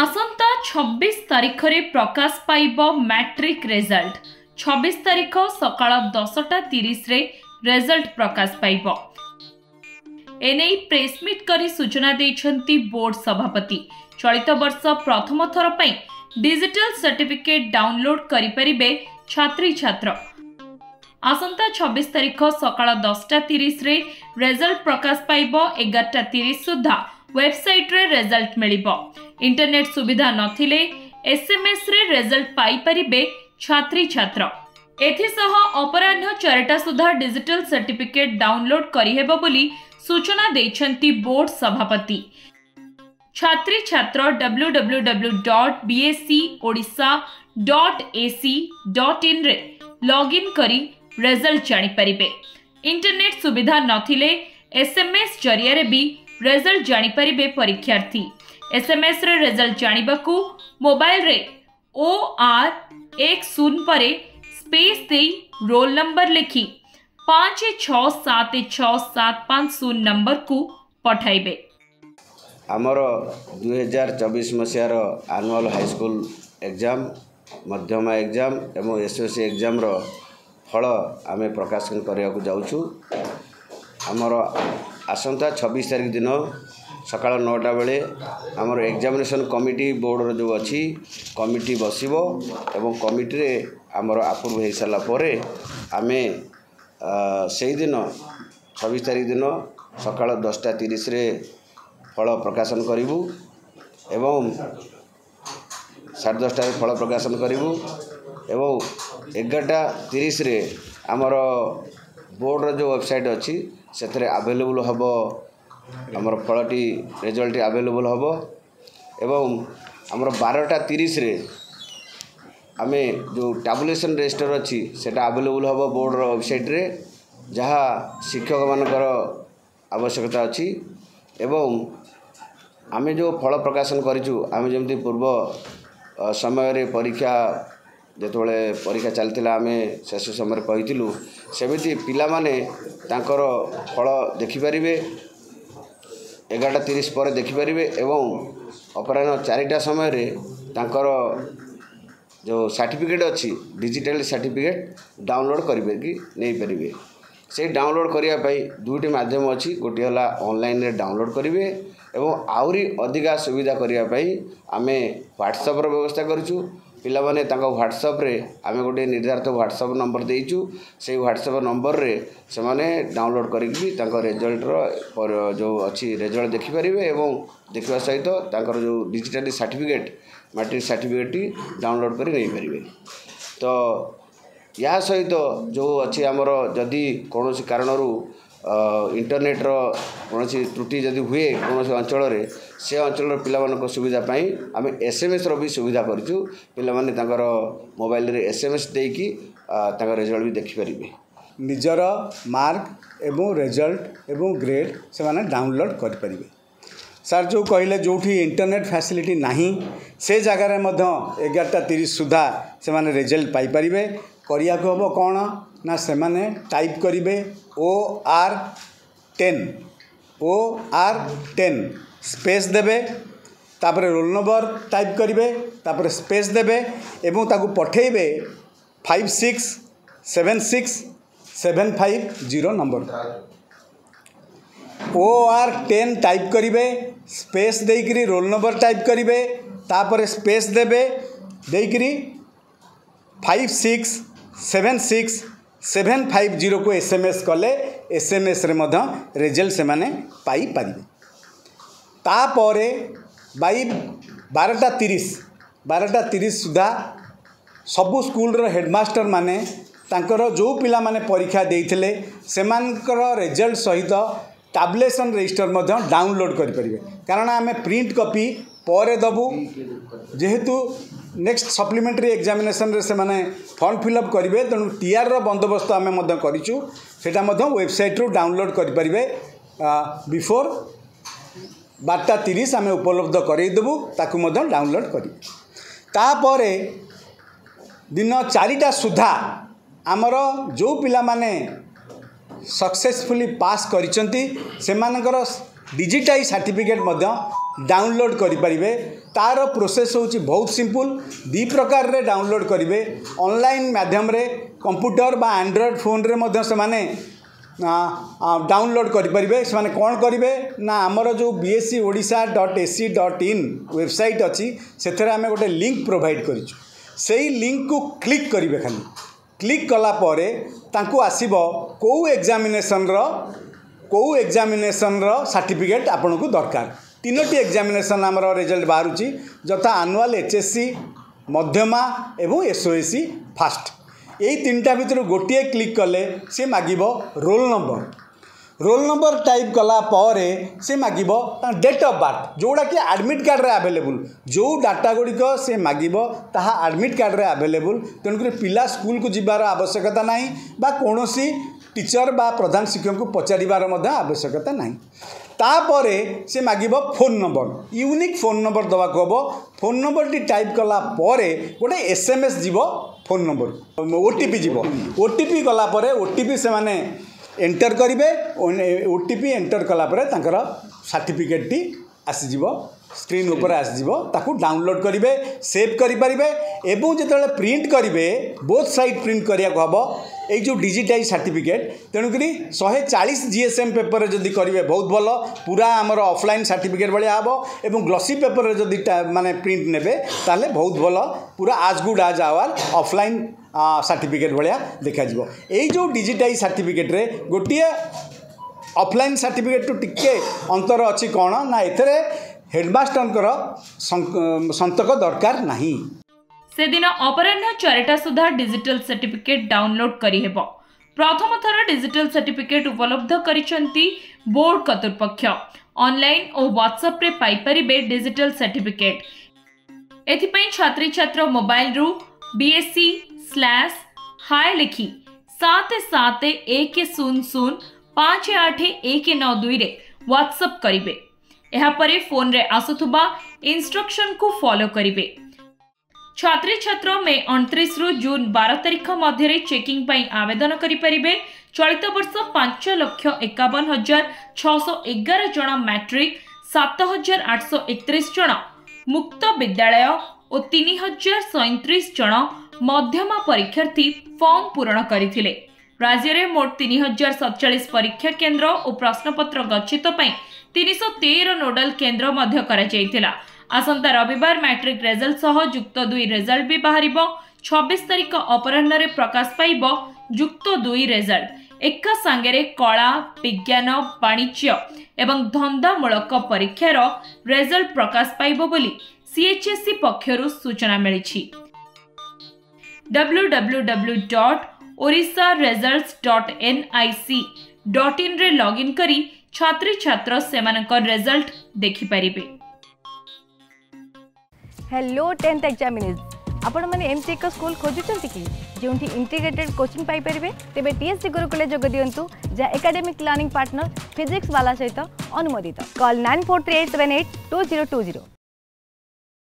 ଆସନ୍ତା ଛବିଶ ତାରିଖରେ ପ୍ରକାଶ ପାଇବ ମ୍ୟାଟ୍ରିକ୍ ରେଜଲ୍ଟ ଛବିଶ ତାରିଖ ସକାଳ ଦଶଟା ତିରିଶରେ ରେଜଲ୍ଟ ପ୍ରକାଶ ପାଇବ ଏନେଇ ପ୍ରେସମିଟ୍ କରି ସୂଚନା ଦେଇଛନ୍ତି ବୋର୍ଡ ସଭାପତି ଚଳିତ ବର୍ଷ ପ୍ରଥମ ଥର ପାଇଁ ଡିଜିଟାଲ ସାର୍ଟିଫିକେଟ୍ ଡାଉନଲୋଡ୍ କରିପାରିବେ ଛାତ୍ରୀଛାତ୍ର ଆସନ୍ତା ଛବିଶ ତାରିଖ ସକାଳ ଦଶଟା ତିରିଶରେ ରେଜଲ୍ଟ ପ୍ରକାଶ ପାଇବ ଏଗାରଟା ତିରିଶ ସୁଦ୍ଧା ୱେବସାଇଟ୍ରେ ରେଜଲ୍ଟ ମିଳିବ इंटरनेट सुविधा नसएमएस रेजल्ट पाई छात्री छात्र एथसह अपराह चारिटा सुधा डिजिटल सर्टिफिकेट डाउनलोड करहब बोली सूचना देखते बोर्ड सभापति छात्री छात्र W W W dot B S C Voda dot A C dot in login करजल्ट जापर इंटरनेट सुविधा नसएमएस जरिया भी रेजल्ट जापर परीक्षार्थी ଏସ୍ଏମ୍ଏସ୍ରେ ରେଜଲ୍ଟ ଜାଣିବାକୁ ମୋବାଇଲରେ ଓ ଆର୍ ଏକ ଶୂନ ପରେ ସ୍ପେସ୍ ଦେଇ ରୋଲ୍ ନମ୍ବର ଲେଖି ପାଞ୍ଚ ଛଅ ସାତ ଛଅ ସାତ ପାଞ୍ଚ ଶୂନ ନମ୍ବରକୁ ପଠାଇବେ ଆମର ଦୁଇହଜାର ଚବିଶ ମସିହାର annual high school exam Madhyama exam ଏବଂ ଏସ୍ ଏସ୍ ସି ଏକ୍ଜାମ୍ର ଫଳ ଆମେ ପ୍ରକାଶ କରିବାକୁ ଯାଉଛୁ ଆମର ଆସନ୍ତା ଛବିଶ ତାରିଖ ଦିନ ସକାଳ ନଅଟା ବେଳେ ଆମର ଏକ୍ଜାମିନେସନ୍ କମିଟି ବୋର୍ଡ଼ର ଯେଉଁ ଅଛି କମିଟି ବସିବ ଏବଂ କମିଟିରେ ଆମର ଆପ୍ରୁଭ୍ ହୋଇସାରିଲା ପରେ ଆମେ ସେହିଦିନ ଛବିଶ ତାରିଖ ଦିନ ସକାଳ ଦଶଟା ତିରିଶରେ ଫଳ ପ୍ରକାଶନ କରିବୁ ଏବଂ ସାଢ଼େ ଦଶଟାରେ ଫଳ ପ୍ରକାଶନ କରିବୁ ଏବଂ ଏଗାରଟା ତିରିଶରେ ଆମର ବୋର୍ଡ଼ର ଯେଉଁ ୱେବସାଇଟ୍ ଅଛି ସେଥିରେ ଆଭେଲେବୁଲ୍ ହେବ ଆମର ଫଳଟି ରେଜଲ୍ଟ ଆଭେଲେବୁଲ୍ ହେବ ଏବଂ ଆମର ବାରଟା ତିରିଶରେ ଆମେ ଯେଉଁ ଟାବୁଲେସନ୍ ରେଜିଷ୍ଟର ଅଛି ସେଇଟା ଆଭେଲେବୁଲ୍ ହେବ ବୋର୍ଡ଼ର ୱେବସାଇଟ୍ରେ ଯାହା ଶିକ୍ଷକମାନଙ୍କର ଆବଶ୍ୟକତା ଅଛି ଏବଂ ଆମେ ଯେଉଁ ଫଳ ପ୍ରକାଶନ କରିଛୁ ଆମେ ଯେମିତି ପୂର୍ବ ସମୟରେ ପରୀକ୍ଷା ଯେତେବେଳେ ପରୀକ୍ଷା ଚାଲିଥିଲା ଆମେ ଶେଷ ସମୟରେ କହିଥିଲୁ ସେମିତି ପିଲାମାନେ ତାଙ୍କର ଫଳ ଦେଖିପାରିବେ ଏଗାରଟା ତିରିଶ ପରେ ଦେଖିପାରିବେ ଏବଂ ଅପରାହ୍ନ ଚାରିଟା ସମୟରେ ତାଙ୍କର ଯେଉଁ ସାର୍ଟିଫିକେଟ୍ ଅଛି ଡିଜିଟାଲ ସାର୍ଟିଫିକେଟ୍ ଡାଉନଲୋଡ଼୍ କରିପାରିକି ନେଇପାରିବେ ସେଇ ଡାଉନଲୋଡ଼୍ କରିବା ପାଇଁ ଦୁଇଟି ମାଧ୍ୟମ ଅଛି ଗୋଟିଏ ହେଲା ଅନଲାଇନ୍ରେ ଡାଉନଲୋଡ଼୍ କରିବେ ଏବଂ ଆହୁରି ଅଧିକା ସୁବିଧା କରିବା ପାଇଁ ଆମେ ହ୍ୱାଟ୍ସଅପ୍ର ବ୍ୟବସ୍ଥା କରିଛୁ ପିଲାମାନେ ତାଙ୍କ ହ୍ୱାଟ୍ସଆପ୍ରେ ଆମେ ଗୋଟିଏ ନିର୍ଦ୍ଧାରିତ ହ୍ୱାଟ୍ସଆପ୍ ନମ୍ବର ଦେଇଛୁ ସେଇ ହ୍ୱାଟ୍ସଅପ୍ ନମ୍ବରରେ ସେମାନେ ଡାଉନଲୋଡ଼୍ କରିକି ତାଙ୍କ ରେଜଲ୍ଟର ଯେଉଁ ଅଛି ରେଜଲ୍ଟ ଦେଖିପାରିବେ ଏବଂ ଦେଖିବା ସହିତ ତାଙ୍କର ଯେଉଁ ଡିଜିଟାଲି ସାର୍ଟିଫିକେଟ୍ ମାଟ୍ରିକ୍ ସାର୍ଟିଫିକେଟ୍ଟି ଡାଉନଲୋଡ଼୍ କରି ନେଇପାରିବେ ତ ଏହା ସହିତ ଯେଉଁ ଅଛି ଆମର ଯଦି କୌଣସି କାରଣରୁ ଇଣ୍ଟରନେଟ୍ର କୌଣସି ତ୍ରୁଟି ଯଦି ହୁଏ କୌଣସି ଅଞ୍ଚଳରେ ସେ ଅଞ୍ଚଳର ପିଲାମାନଙ୍କ ସୁବିଧା ପାଇଁ ଆମେ ଏସ୍ଏମ୍ଏସ୍ର ବି ସୁବିଧା କରିଛୁ ପିଲାମାନେ ତାଙ୍କର ମୋବାଇଲ୍ରେ ଏସ୍ ଏମ୍ ଏସ୍ ଦେଇକି ତାଙ୍କ ରେଜଲ୍ଟ ବି ଦେଖିପାରିବେ ନିଜର ମାର୍କ ଏବଂ ରେଜଲ୍ଟ ଏବଂ ଗ୍ରେଡ଼୍ ସେମାନେ ଡାଉନଲୋଡ଼୍ କରିପାରିବେ ସାର୍ ଯେଉଁ କହିଲେ ଯେଉଁଠି ଇଣ୍ଟରନେଟ୍ ଫ୍ୟାସିଲିଟି ନାହିଁ ସେ ଜାଗାରେ ମଧ୍ୟ ଏଗାରଟା ତିରିଶ ସୁଦ୍ଧା ସେମାନେ ରେଜଲ୍ଟ ପାଇପାରିବେ କରିବାକୁ ହେବ କ'ଣ ନା ସେମାନେ ଟାଇପ୍ କରିବେ O R ten O R ten space ଦେବେ ତାପରେ ରୋଲ୍ ନମ୍ବର ଟାଇପ୍ କରିବେ ତାପରେ ସ୍ପେସ୍ ଦେବେ ଏବଂ ତାକୁ ପଠାଇବେ five six seven six seven five zero number O R ten type କରିବେ ସ୍ପେସ୍ ଦେଇକରି ରୋଲ୍ ନମ୍ବର ଟାଇପ୍ କରିବେ ତାପରେ ସ୍ପେସ୍ ଦେବେ ଦେଇକରି five six seven six seven five ଜିରୋକୁ S M S କଲେ ଏସ୍ ଏମ୍ ଏସ୍ରେ ମଧ୍ୟ ରେଜଲ୍ଟ ସେମାନେ ପାଇପାରିବେ ତାପରେ ବାଇ ବାରଟା ତିରିଶ ବାରଟା ତିରିଶ ସୁଦ୍ଧା ସବୁ ସ୍କୁଲର ହେଡ଼ମାଷ୍ଟରମାନେ ତାଙ୍କର ଯେଉଁ ପିଲାମାନେ ପରୀକ୍ଷା ଦେଇଥିଲେ ସେମାନଙ୍କର ରେଜଲ୍ଟ ସହିତ ଟାବଲେସନ୍ ରେଜିଷ୍ଟର ମଧ୍ୟ ଡାଉନଲୋଡ଼୍ କରିପାରିବେ କାରଣ ଆମେ ପ୍ରିଣ୍ଟ କପି ପରେ ଦେବୁ ଯେହେତୁ ନେକ୍ସଟ ସପ୍ଲିମେଣ୍ଟାରୀ ଏକ୍ଜାମିନେସନରେ ସେମାନେ ଫର୍ମ ଫିଲ୍ଅପ୍ କରିବେ ତେଣୁ ଟିଆର୍ର ବନ୍ଦୋବସ୍ତ ଆମେ ମଧ୍ୟ କରିଛୁ ସେଇଟା ମଧ୍ୟ ୱେବସାଇଟ୍ରୁ ଡାଉନଲୋଡ଼୍ କରିପାରିବେ ବିଫୋର ବାରଟା ତିରିଶ ଆମେ ଉପଲବ୍ଧ କରାଇଦେବୁ ତାକୁ ମଧ୍ୟ ଡାଉନଲୋଡ଼୍ କରିବେ ତାପରେ ଦିନ ଚାରିଟା ସୁଦ୍ଧା ଆମର ଯେଉଁ ପିଲାମାନେ ସକ୍ସେସଫୁଲି ପାସ୍ କରିଛନ୍ତି ସେମାନଙ୍କର ଡିଜିଟାଇଜ୍ ସାର୍ଟିଫିକେଟ୍ ମଧ୍ୟ ଡାଉନଲୋଡ଼୍ କରିପାରିବେ ତା'ର ପ୍ରୋସେସ୍ ହେଉଛି ବହୁତ ସିମ୍ପୁଲ୍ ଦୁଇ ପ୍ରକାରରେ ଡାଉନଲୋଡ଼୍ କରିବେ ଅନଲାଇନ୍ ମାଧ୍ୟମରେ କମ୍ପ୍ୟୁଟର ବା ଆଣ୍ଡ୍ରଏଡ଼୍ ଫୋନ୍ରେ ମଧ୍ୟ ସେମାନେ ଡାଉନଲୋଡ଼୍ କରିପାରିବେ ସେମାନେ କ'ଣ କରିବେ ନା ଆମର ଯେଉଁ B S C Odisha dot A C dot in website ଅଛି ସେଥିରେ ଆମେ ଗୋଟେ ଲିଙ୍କ୍ ପ୍ରୋଭାଇଡ଼୍ କରିଛୁ ସେଇ ଲିଙ୍କ୍କୁ କ୍ଲିକ୍ କରିବେ ଖାଲି କ୍ଲିକ୍ କଲା ପରେ ତାଙ୍କୁ ଆସିବ କେଉଁ ଏକ୍ଜାମିନେସନ୍ର କେଉଁ ଏକ୍ଜାମିନେସନ୍ର ସାର୍ଟିଫିକେଟ୍ ଆପଣଙ୍କୁ ଦରକାର ତିନୋଟି ଏକ୍ଜାମିନେସନ୍ ଆମର ରେଜଲ୍ଟ ବାହାରୁଛି ଯଥା ଆନୁଆଲ୍ ଏଚ୍ ଏସ୍ ସି ମଧ୍ୟମା ଏବଂ S O S C first ଏଇ ତିନିଟା ଭିତରୁ ଗୋଟିଏ କ୍ଲିକ୍ କଲେ ସେ ମାଗିବ roll number roll number type କଲା ପରେ ସେ ମାଗିବ ଡେଟ୍ ଅଫ୍ ବାର୍ଥ ଯେଉଁଟାକି ଆଡ଼ମିଟ୍ କାର୍ଡ଼ରେ ଆଭେଲେବୁଲ୍ ଯେଉଁ ଡାଟା ଗୁଡ଼ିକ ସେ ମାଗିବ ତାହା ଆଡ଼ମିଟ୍ କାର୍ଡ଼ରେ ଆଭେଲେବୁଲ୍ ତେଣୁକରି ପିଲା ସ୍କୁଲକୁ ଯିବାର ଆବଶ୍ୟକତା ନାହିଁ ବା କୌଣସି ଟିଚର ବା ପ୍ରଧାନ ଶିକ୍ଷକଙ୍କୁ ପଚାରିବାର ମଧ୍ୟ ଆବଶ୍ୟକତା ନାହିଁ ତାପରେ ସେ ମାଗିବ phone number unique phone number ଦେବାକୁ ହେବ ଫୋନ୍ ନମ୍ବରଟି ଟାଇପ୍ କଲା ପରେ ଗୋଟେ ଏସ୍ ଏମ୍ ଏସ୍ ଯିବ phone number O T P ଯିବ ଓ ଟି ପି ଗଲା ପରେ ଓ ଟି ପି ସେମାନେ ଏଣ୍ଟର କରିବେ ଓ ଟି ପି ଏଣ୍ଟର କଲାପରେ ତାଙ୍କର ସାର୍ଟିଫିକେଟ୍ଟି ଆସିଯିବ ସ୍କ୍ରିନ୍ ଉପରେ ଆସିଯିବ ତାକୁ ଡାଉନଲୋଡ଼୍ କରିବେ ସେଭ୍ କରିପାରିବେ ଏବଂ ଯେତେବେଳେ ପ୍ରିଣ୍ଟ କରିବେ ବୋଥ୍ ସାଇଡ଼୍ ପ୍ରିଣ୍ଟ କରିବାକୁ ହେବ এই ଯେଉଁ ଡିଜିଟାଇଜ୍ ସାର୍ଟିଫିକେଟ୍ ତେଣୁକରି ଶହେ ଚାଳିଶ ଜି ଏସ୍ ଏମ୍ ପେପର୍ରେ ଯଦି କରିବେ ବହୁତ ଭଲ ପୁରା ଆମର ଅଫଲାଇନ୍ ସାର୍ଟିଫିକେଟ୍ ଭଳିଆ ହେବ ଏବଂ ଗ୍ଲସି ପେପର୍ରେ ଯଦି ମାନେ ପ୍ରିଣ୍ଟ ନେବେ ତାହେଲେ ବହୁତ ଭଲ ପୁରା as good as our offline certificate ଭଳିଆ ଦେଖାଯିବ ଏଇ ଯେଉଁ ଡିଜିଟାଇଜ୍ ସାର୍ଟିଫିକେଟ୍ରେ ଗୋଟିଏ ଅଫଲାଇନ୍ ସାର୍ଟିଫିକେଟ୍ଠୁ ଟିକିଏ ଅନ୍ତର ଅଛି କ'ଣ ନା ଏଥିରେ ହେଡ଼ମାଷ୍ଟରଙ୍କର ସନ୍ତକ ଦରକାର ନାହିଁ से दिन अपराह चारिटा सुधा डिजिटल सर्टिफिकेट डाउनलोड करहब प्रथम थर डिजिटल सर्टिफिकेट उपलब्ध करोर्ड करतृपक्ष ऑनलाइन और व्हाट्सएप्रे डिजिटल सर्टिफिकेट एथपाई छात्र छात्र मोबाइल रु बीएससी स्लैश हाय लिखि सात सात एक शून शून पाँच आठ एक नौ दुई व्हाट्सअप करेंगे यापर फोन आसुवा इन्स्ट्रक्शन को फॉलो करेंगे ଛାତ୍ରୀ ଛାତ୍ର ମେ ଅଣତିରିଶରୁ ଜୁନ୍ ବାର ତାରିଖ ମଧ୍ୟରେ ଚେକିଂ ପାଇଁ ଆବେଦନ କରିପାରିବେ ଚଳିତ ବର୍ଷ ପାଞ୍ଚ ଲକ୍ଷ ଏକାବନ ହଜାର ଛଅଶହ ଏଗାର ଜଣ ମ୍ୟାଟ୍ରିକ୍ ସାତ ହଜାର ଆଠଶହ ଏକତିରିଶ ଜଣ ମୁକ୍ତ ବିଦ୍ୟାଳୟ ଓ ତିନି ହଜାର ସଇଁତିରିଶ ଜଣ ମଧ୍ୟମା ପରୀକ୍ଷାର୍ଥୀ ଫର୍ମ ପୂରଣ କରିଥିଲେ ରାଜ୍ୟରେ ମୋଟ ତିନି ହଜାର ସତଚାଳିଶ ପରୀକ୍ଷା କେନ୍ଦ୍ର ଓ ପ୍ରଶ୍ନପତ୍ର ଗଚ୍ଛିତ ପାଇଁ ତିନିଶହ ତେର ନୋଡାଲ କେନ୍ଦ୍ର ମଧ୍ୟ କରାଯାଇଥିଲା ଆସନ୍ତା ରବିବାର ମ୍ୟାଟ୍ରିକ୍ ରେଜଲ୍ଟ ସହ ଯୁକ୍ତ ଦୁଇ ରେଜଲ୍ଟ ବି ବାହାରିବ ଛବିଶ ତାରିଖ ଅପରାହ୍ନରେ ପ୍ରକାଶ ପାଇବ ଯୁକ୍ତ ଦୁଇ ରେଜଲ୍ଟ ଏକା ସାଙ୍ଗରେ କଳା ବିଜ୍ଞାନ ବାଣିଜ୍ୟ ଏବଂ ଧନ୍ଦାମୂଳକ ପରୀକ୍ଷାର ରେଜଲ୍ଟ ପ୍ରକାଶ ପାଇବ ବୋଲି ସିଏଚ୍ଏସ୍ସି ପକ୍ଷରୁ ସୂଚନା ମିଳିଛି W W W dot Odisha results dot NIC dot ଇନ୍ରେ login କରି ଛାତ୍ରୀଛାତ୍ର ସେମାନଙ୍କ ରେଜଲ୍ଟ ଦେଖିପାରିବେ হ্যালো টেন্থ এক্সামিনিজ ଆପଣମାନେ ଏମିତି ଏକ ସ୍କୁଲ ଖୋଜୁଛନ୍ତି କି ଯେଉଁଠି ଇଣ୍ଟିଗ୍ରେଟେଡ୍ କୋଚିଂ ପାଇପାରିବେ ତେବେ ଟିଏସ୍ସି ଗୁରୁକୁଲେ ଯୋଗ ଦିଅନ୍ତୁ ଯାହା ଏକାଡେମିକ୍ ଲର୍ଣ୍ଣିଂ ପାର୍ଟନର ଫିଜିକ୍ସ ବାଲା ସହିତ ଅନୁମୋଦିତ call nine four three eight seven eight two zero two zero